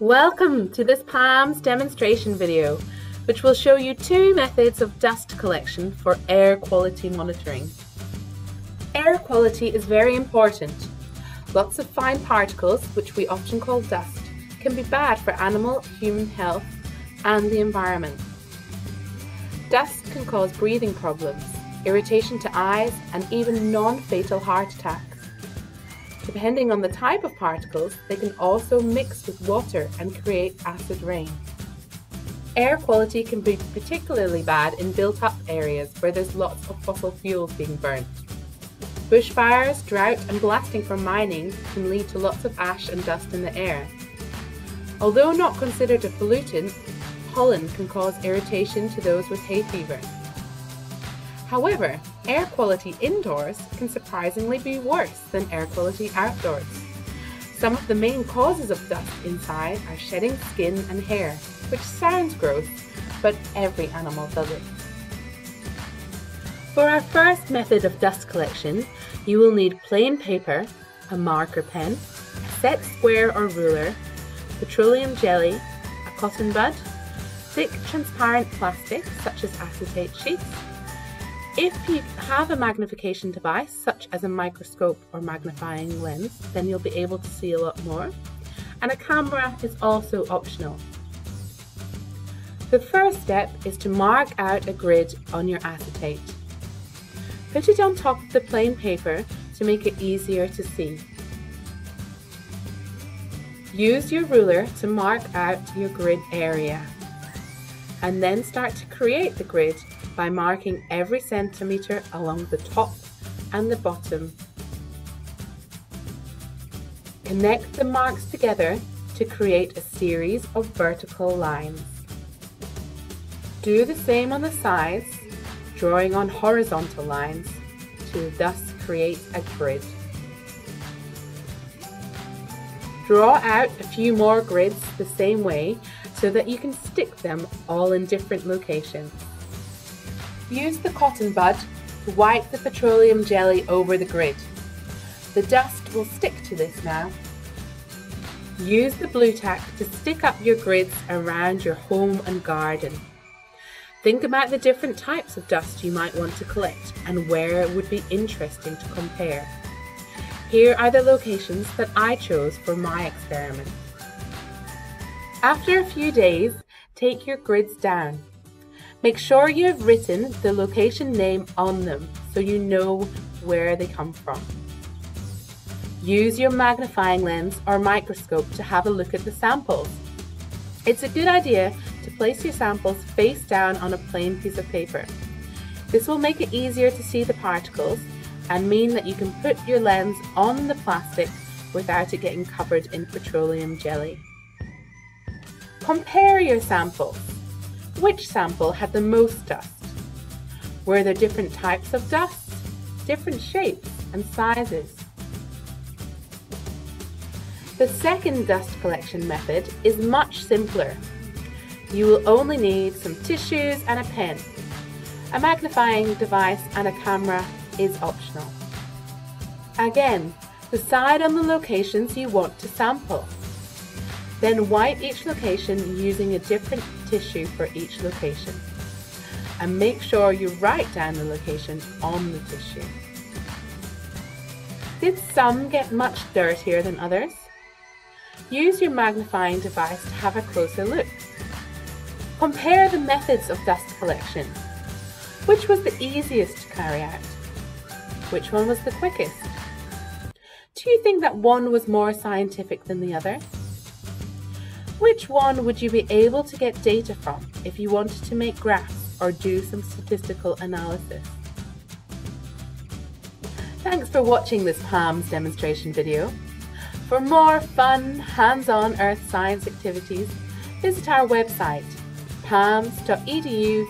Welcome to this PALMS demonstration video, which will show you two methods of dust collection for air quality monitoring. Air quality is very important. Lots of fine particles, which we often call dust, can be bad for animal, human health and the environment. Dust can cause breathing problems, irritation to eyes and even non-fatal heart attacks. Depending on the type of particles, they can also mix with water and create acid rain. Air quality can be particularly bad in built up areas where there's lots of fossil fuels being burnt. Bushfires, drought and blasting from mining can lead to lots of ash and dust in the air. Although not considered a pollutant, pollen can cause irritation to those with hay fever. However, air quality indoors can surprisingly be worse than air quality outdoors. Some of the main causes of dust inside are shedding skin and hair, which sounds gross, but every animal does it. For our first method of dust collection, you will need plain paper, a marker pen, a set square or ruler, petroleum jelly, a cotton bud, thick transparent plastic such as acetate sheets, if you have a magnification device, such as a microscope or magnifying lens, then you'll be able to see a lot more. And a camera is also optional. The first step is to mark out a grid on your acetate. Put it on top of the plain paper to make it easier to see. Use your ruler to mark out your grid area and then start to create the grid by marking every centimetre along the top and the bottom. Connect the marks together to create a series of vertical lines. Do the same on the sides, drawing on horizontal lines to thus create a grid. Draw out a few more grids the same way so that you can stick them all in different locations. Use the cotton bud to wipe the petroleum jelly over the grid. The dust will stick to this now. Use the Blu Tack to stick up your grids around your home and garden. Think about the different types of dust you might want to collect and where it would be interesting to compare. Here are the locations that I chose for my experiment. After a few days, take your grids down Make sure you have written the location name on them so you know where they come from. Use your magnifying lens or microscope to have a look at the samples. It's a good idea to place your samples face down on a plain piece of paper. This will make it easier to see the particles and mean that you can put your lens on the plastic without it getting covered in petroleum jelly. Compare your samples. Which sample had the most dust? Were there different types of dust, different shapes and sizes? The second dust collection method is much simpler. You will only need some tissues and a pen. A magnifying device and a camera is optional. Again, decide on the locations you want to sample. Then wipe each location using a different tissue for each location. And make sure you write down the location on the tissue. Did some get much dirtier than others? Use your magnifying device to have a closer look. Compare the methods of dust collection. Which was the easiest to carry out? Which one was the quickest? Do you think that one was more scientific than the other? Which one would you be able to get data from if you wanted to make graphs or do some statistical analysis? Thanks for watching this PALMS demonstration video. For more fun, hands-on earth science activities, visit our website palms.edu.au.